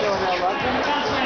分かりました。